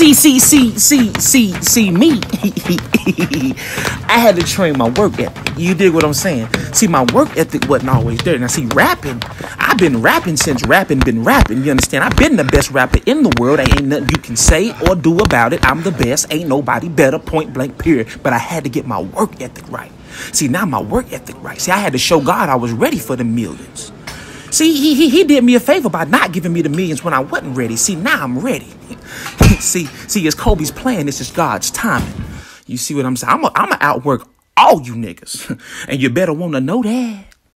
See, see, see, see, see, see me. I had to train my work ethic. You dig what I'm saying? See, my work ethic wasn't always there. Now, see, rapping, I've been rapping since rapping been rapping. You understand? I've been the best rapper in the world. Ain't nothing you can say or do about it. I'm the best. Ain't nobody better. Point blank. Period. But I had to get my work ethic right. See, now my work ethic right. See, I had to show God I was ready for the millions. See, he, he, he did me a favor by not giving me the millions when I wasn't ready. See, now I'm ready. see, see, it's Kobe's plan. This is God's timing. You see what I'm saying? I'm going to outwork all you niggas. and you better want to know that.